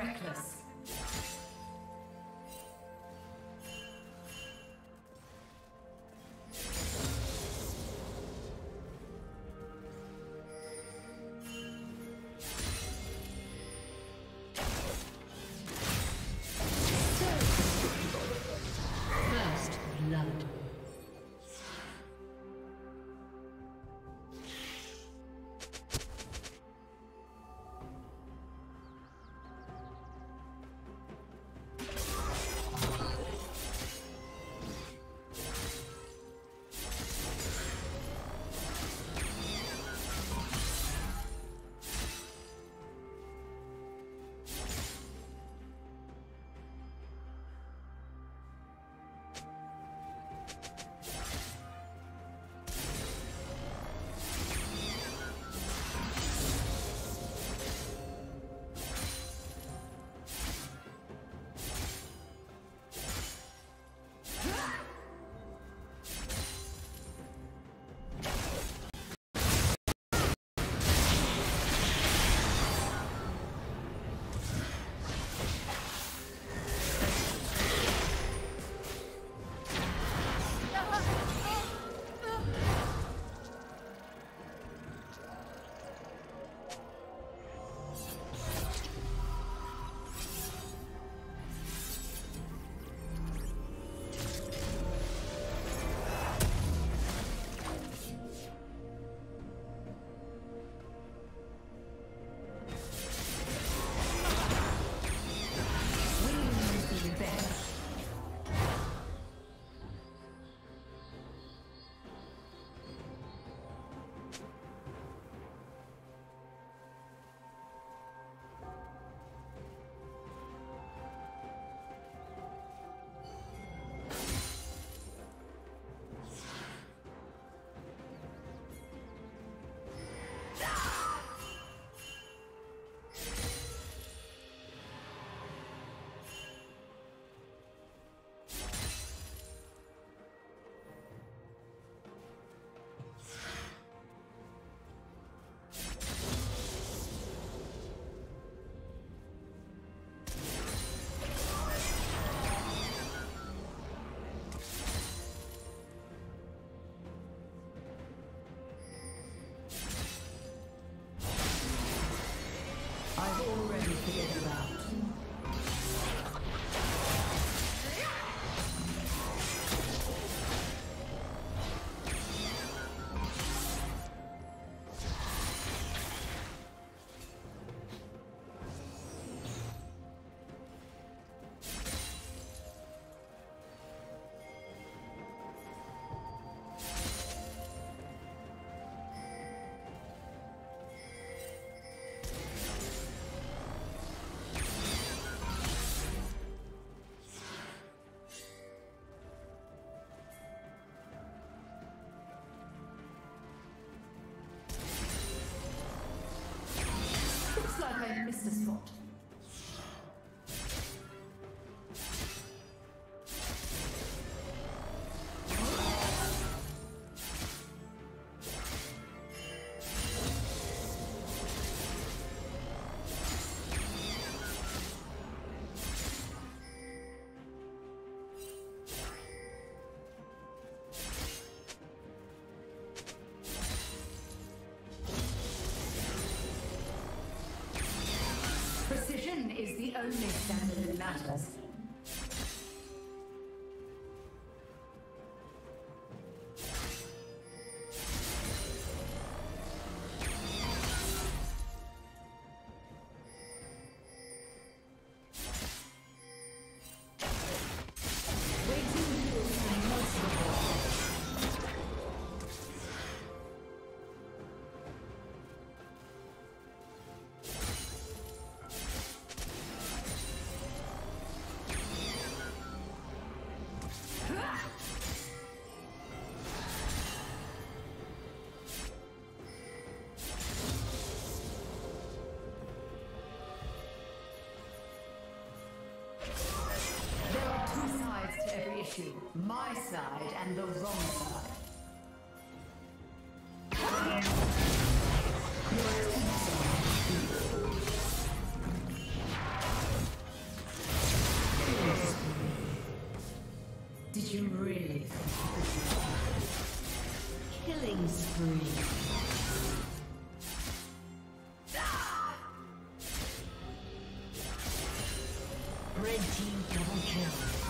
Reckless. Already figured it out. Only standard matters. Did you really Killing spree. Red team double kill.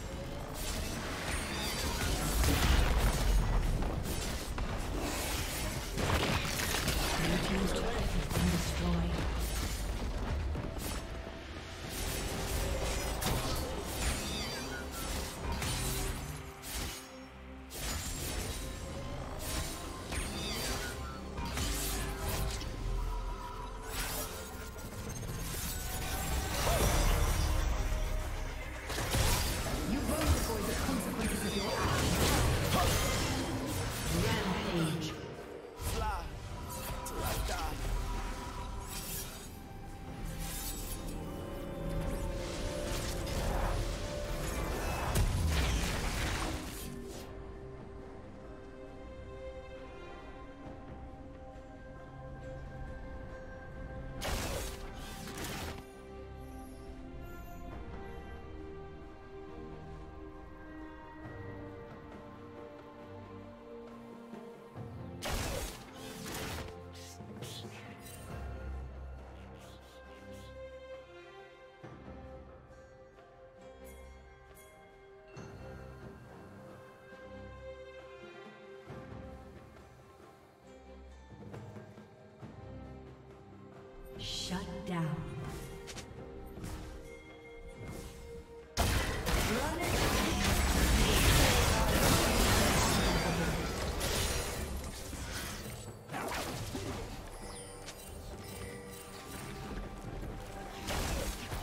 Shut down.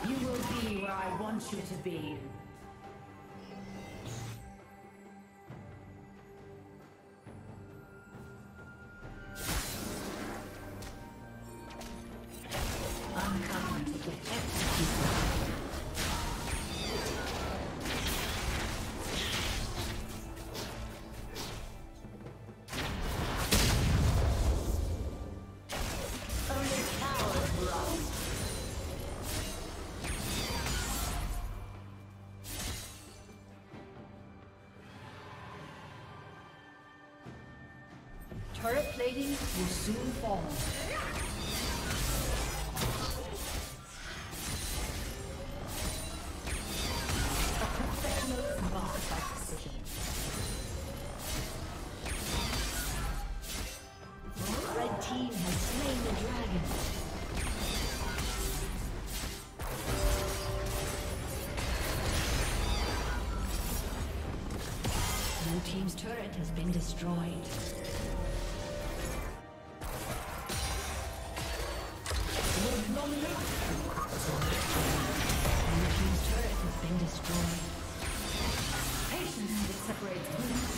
You will be where I want you to be. Turret plating will soon fall. Red team has slain the dragon. Blue team's turret has been destroyed. Thank you.